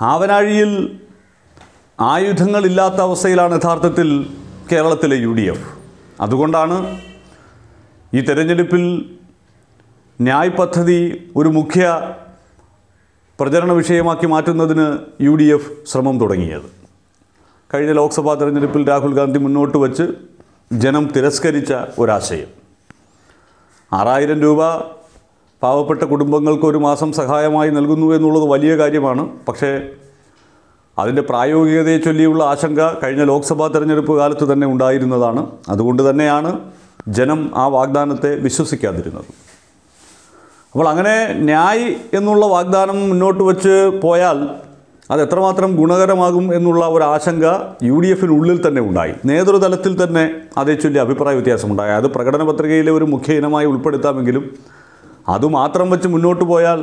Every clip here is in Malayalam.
ആവനാഴിയിൽ ആയുധങ്ങളില്ലാത്ത അവസ്ഥയിലാണ് യഥാർത്ഥത്തിൽ കേരളത്തിലെ യു ഡി എഫ്. അതുകൊണ്ടാണ് ഈ തെരഞ്ഞെടുപ്പിൽ ന്യായ് പദ്ധതി ഒരു മുഖ്യ പ്രചരണ വിഷയമാക്കി മാറ്റുന്നതിന് യു ഡി എഫ് ശ്രമം തുടങ്ങിയത്. കഴിഞ്ഞ ലോക്സഭാ തെരഞ്ഞെടുപ്പിൽ രാഹുൽ ഗാന്ധി മുന്നോട്ട് വച്ച് ജനം തിരസ്കരിച്ച ഒരാശയം. ആറായിരം രൂപ പാവപ്പെട്ട കുടുംബങ്ങൾക്ക് ഒരു മാസം സഹായമായി നൽകുന്നു എന്നുള്ളത് വലിയ കാര്യമാണ്. പക്ഷേ അതിന്റെ പ്രായോഗികതയെ ചൊല്ലിയുള്ള ആശങ്ക കഴിഞ്ഞ ലോക്സഭാ തെരഞ്ഞെടുപ്പ് കാലത്ത് തന്നെ ഉണ്ടായിരുന്നതാണ്. അതുകൊണ്ട് തന്നെയാണ് ജനം ആ വാഗ്ദാനത്തെ വിശ്വസിക്കാതിരുന്നത്. അപ്പോൾ അങ്ങനെ ന്യായ് എന്നുള്ള വാഗ്ദാനം മുന്നോട്ട് വച്ച് പോയാൽ അത് എത്രമാത്രം ഗുണകരമാകും എന്നുള്ള ഒരു ആശങ്ക യു ഡി എഫിനുള്ളിൽ തന്നെ ഉണ്ടായി. നേതൃതലത്തിൽ തന്നെ അതേ ചൊല്ലി അഭിപ്രായ വ്യത്യാസമുണ്ടായി. അത് പ്രകടന പത്രികയിലെ ഒരു മുഖ്യ ഇനമായി ഉൾപ്പെടുത്താമെങ്കിലും അതുമാത്രം വെച്ച് മുന്നോട്ട് പോയാൽ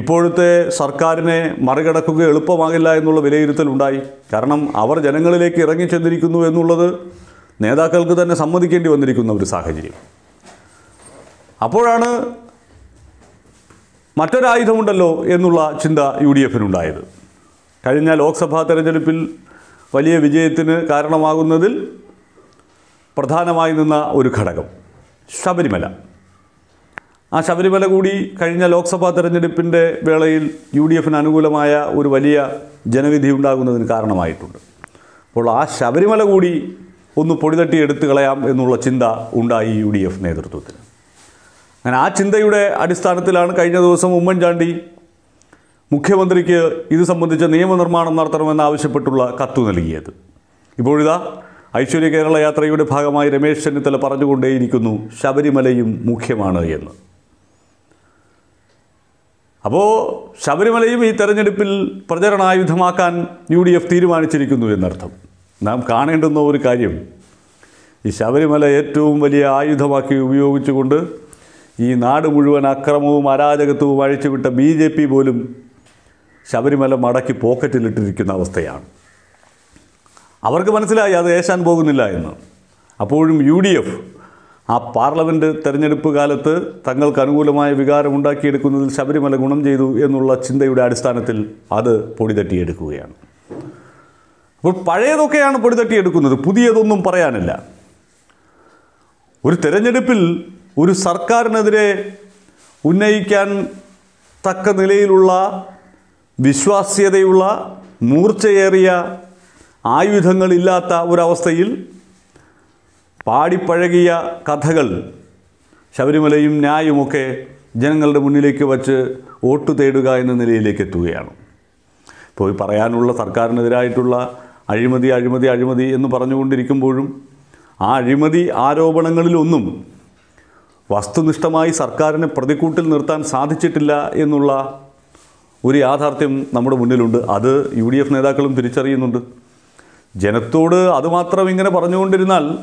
ഇപ്പോഴത്തെ സർക്കാരിനെ മറികടക്കുക എളുപ്പമാകില്ല എന്നുള്ള വിലയിരുത്തൽ ഉണ്ടായി. കാരണം അവർ ജനങ്ങളിലേക്ക് ഇറങ്ങി ഇറങ്ങിച്ചെന്നിരിക്കുന്നു എന്നുള്ളത് നേതാക്കൾക്ക് തന്നെ സമ്മതിക്കേണ്ടി വന്നിരിക്കുന്ന ഒരു സാഹചര്യം. അപ്പോഴാണ് മറ്റൊരായുധമുണ്ടല്ലോ എന്നുള്ള ചിന്ത യു ഡി എഫിനുണ്ടായത് കഴിഞ്ഞ ലോക്സഭാ തെരഞ്ഞെടുപ്പിൽ വലിയ വിജയത്തിന് കാരണമാകുന്നതിൽ പ്രധാനമായി നിന്ന ഒരു ഘടകം ശബരിമല. ആ ശബരിമല കൂടി കഴിഞ്ഞ ലോക്സഭാ തെരഞ്ഞെടുപ്പിന്റെ വേളയിൽ യു ഡി എഫിന് അനുകൂലമായ ഒരു വലിയ ജനവിധി ഉണ്ടാകുന്നതിന് കാരണമായിട്ടുണ്ട്. അപ്പോൾ ആ ശബരിമല കൂടി ഒന്ന് പൊടിതട്ടി എടുത്തു കളയാം എന്നുള്ള ചിന്ത ഉണ്ടായി യു ഡി എഫ് നേതൃത്വത്തിന്. അങ്ങനെ ആ ചിന്തയുടെ അടിസ്ഥാനത്തിലാണ് കഴിഞ്ഞ ദിവസം ഉമ്മൻചാണ്ടി മുഖ്യമന്ത്രിക്ക് ഇത് സംബന്ധിച്ച നിയമനിർമ്മാണം നടത്തണമെന്ന് ആവശ്യപ്പെട്ടുള്ള കത്ത് നൽകിയത്. ഇപ്പോഴിതാ ഐശ്വര്യ കേരള യാത്രയുടെ ഭാഗമായി രമേശ് ചെന്നിത്തല പറഞ്ഞുകൊണ്ടേയിരിക്കുന്നു ശബരിമലയും മുഖ്യമാണ് എന്ന്. അപ്പോൾ ശബരിമലയും ഈ തെരഞ്ഞെടുപ്പിൽ പ്രചരണായുധമാക്കാൻ യു ഡി എഫ് തീരുമാനിച്ചിരിക്കുന്നു എന്നർത്ഥം. നാം കാണേണ്ടുന്ന ഒരു കാര്യം ഈ ശബരിമല ഏറ്റവും വലിയ ആയുധമാക്കി ഉപയോഗിച്ചുകൊണ്ട് ഈ നാട് മുഴുവൻ അക്രമവും അരാജകത്വവും അഴിച്ചുവിട്ട ബി ജെ പി പോലും ശബരിമല മടക്കി പോക്കറ്റിലിട്ടിരിക്കുന്ന അവസ്ഥയാണ്. അവർക്ക് മനസ്സിലായി അത് ഏശാൻ പോകുന്നില്ല എന്ന്. അപ്പോഴും യു ഡി എഫ് ആ പാർലമെന്റ് തെരഞ്ഞെടുപ്പ് കാലത്ത് തങ്ങൾക്ക് അനുകൂലമായ വികാരം ഉണ്ടാക്കിയെടുക്കുന്നതിൽ ശബരിമല ഗുണം ചെയ്തു എന്നുള്ള ചിന്തയുടെ അടിസ്ഥാനത്തിൽ അത് പൊടിതട്ടിയെടുക്കുകയാണ്. അപ്പോൾ പഴയതൊക്കെയാണ് പൊടിതട്ടിയെടുക്കുന്നത്. പുതിയതൊന്നും പറയാനില്ല. ഒരു തെരഞ്ഞെടുപ്പിൽ ഒരു സർക്കാരിനെതിരെ ഉന്നയിക്കാൻ തക്ക നിലയിലുള്ള വിശ്വാസ്യതയുള്ള മൂർച്ചയേറിയ ആയുധങ്ങളില്ലാത്ത ഒരവസ്ഥയിൽ പാടിപ്പഴകിയ കഥകൾ. ശബരിമലയും ന്യായുമൊക്കെ ജനങ്ങളുടെ മുന്നിലേക്ക് വച്ച് വോട്ട് തേടുക എന്ന നിലയിലേക്ക് എത്തുകയാണ്. പോയി പറയാനുള്ള സർക്കാരിനെതിരായിട്ടുള്ള അഴിമതി അഴിമതി അഴിമതി എന്ന് പറഞ്ഞുകൊണ്ടിരിക്കുമ്പോഴും ആ അഴിമതി ആരോപണങ്ങളിലൊന്നും വസ്തുനിഷ്ഠമായി സർക്കാരിനെ പ്രതിക്കൂട്ടിൽ നിർത്താൻ സാധിച്ചിട്ടില്ല എന്നുള്ള ഒരു യാഥാർത്ഥ്യം നമ്മുടെ മുന്നിലുണ്ട്. അത് യു ഡി എഫ് നേതാക്കളും തിരിച്ചറിയുന്നുണ്ട്. ജനത്തോട് അതുമാത്രം ഇങ്ങനെ പറഞ്ഞുകൊണ്ടിരുന്നാൽ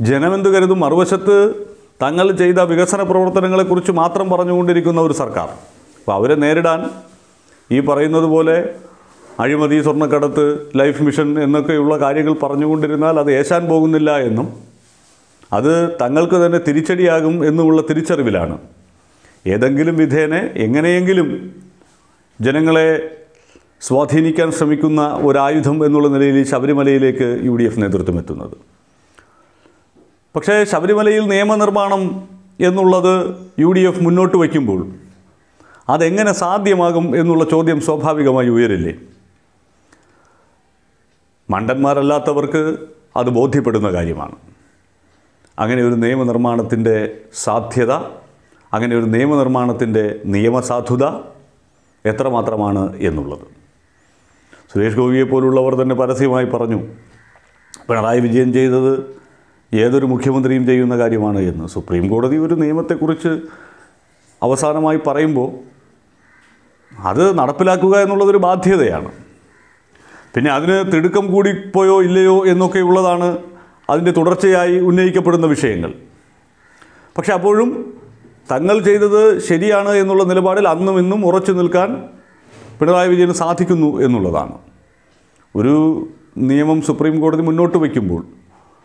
ജനമെന്ത് കരുതും? മറുവശത്ത് തങ്ങൾ ചെയ്ത വികസന പ്രവർത്തനങ്ങളെക്കുറിച്ച് മാത്രം പറഞ്ഞുകൊണ്ടിരിക്കുന്ന ഒരു സർക്കാർ. അപ്പോൾ അവരെ നേരിടാൻ ഈ പറയുന്നത് പോലെ അഴിമതി സ്വർണക്കടത്ത് ലൈഫ് മിഷൻ എന്നൊക്കെയുള്ള കാര്യങ്ങൾ പറഞ്ഞുകൊണ്ടിരുന്നാൽ അത് ഏശാൻ പോകുന്നില്ല എന്നും അത് തങ്ങൾക്ക് തന്നെ തിരിച്ചടിയാകും എന്നുമുള്ള തിരിച്ചറിവിലാണ്. ഏതെങ്കിലും വിധേനെ എങ്ങനെയെങ്കിലും ജനങ്ങളെ സ്വാധീനിക്കാൻ ശ്രമിക്കുന്ന ഒരായുധം എന്നുള്ള നിലയിൽ ശബരിമലയിലേക്ക് യു ഡി എഫ് നേതൃത്വം എത്തുന്നത്. പക്ഷേ ശബരിമലയിൽ നിയമനിർമ്മാണം എന്നുള്ളത് യു ഡി എഫ് മുന്നോട്ട് വയ്ക്കുമ്പോൾ അതെങ്ങനെ സാധ്യമാകും എന്നുള്ള ചോദ്യം സ്വാഭാവികമായി ഉയരില്ലേ? മണ്ടന്മാരല്ലാത്തവർക്ക് അത് ബോധ്യപ്പെടുന്ന കാര്യമാണ്. അങ്ങനെ ഒരു നിയമനിർമ്മാണത്തിന്റെ സാധ്യത അങ്ങനെ ഒരു നിയമനിർമ്മാണത്തിന്റെ നിയമസാധുത എത്രമാത്രമാണ് എന്നുള്ളത്? സുരേഷ് ഗോപിയെ പോലുള്ളവർ തന്നെ പരസ്യമായി പറഞ്ഞു പിണറായി വിജയൻ ചെയ്തത് ഏതൊരു മുഖ്യമന്ത്രിയും ചെയ്യുന്ന കാര്യമാണ് എന്ന്. സുപ്രീം കോടതി ഒരു നിയമത്തെക്കുറിച്ച് അവസാനമായി പറയുമ്പോൾ അത് നടപ്പിലാക്കുക എന്നുള്ളതൊരു ബാധ്യതയാണ്. പിന്നെ അതിന് തിടുക്കം കൂടിപ്പോയോ ഇല്ലയോ എന്നൊക്കെ ഉള്ളതാണ് അതിന്റെ തുടർച്ചയായി ഉന്നയിക്കപ്പെടുന്ന വിഷയങ്ങൾ. പക്ഷെ അപ്പോഴും തങ്ങൾ ചെയ്തത് ശരിയാണ് എന്നുള്ള നിലപാടിൽ അന്നും ഇന്നും ഉറച്ചു നിൽക്കാൻ പിണറായി വിജയന് സാധിക്കുന്നു എന്നുള്ളതാണ്. ഒരു നിയമം സുപ്രീം കോടതി മുന്നോട്ട് വയ്ക്കുമ്പോൾ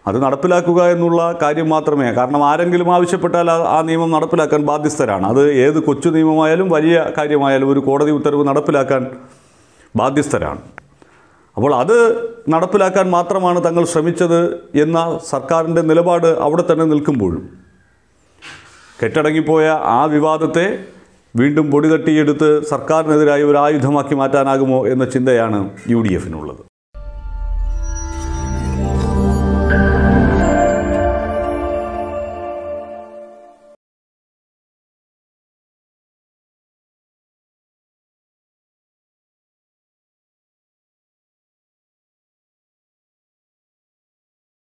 അത് നടപ്പിലാക്കുക എന്നുള്ള കാര്യം മാത്രമേ. കാരണം ആരെങ്കിലും ആവശ്യപ്പെട്ടാൽ ആ- നിയമം നടപ്പിലാക്കാൻ ബാധ്യസ്ഥരാണ്. അത് ഏത് കൊച്ചു നിയമമായാലും വലിയ കാര്യമായാലും ഒരു കോടതി ഉത്തരവ് നടപ്പിലാക്കാൻ ബാധ്യസ്ഥരാണ്. അപ്പോൾ അത് നടപ്പിലാക്കാൻ മാത്രമാണ് തങ്ങൾ ശ്രമിച്ചത് എന്ന സർക്കാരിന്റെ നിലപാട് അവിടെ തന്നെ നിൽക്കുമ്പോഴും. കെട്ടടങ്ങിപ്പോയ ആ വിവാദത്തെ വീണ്ടും പൊടിതട്ടിയെടുത്ത് സർക്കാരിനെതിരായി ഒരു ആയുധമാക്കി മാറ്റാനാകുമോ എന്ന ചിന്തയാണ് യു ഡി എഫിനുള്ളത്.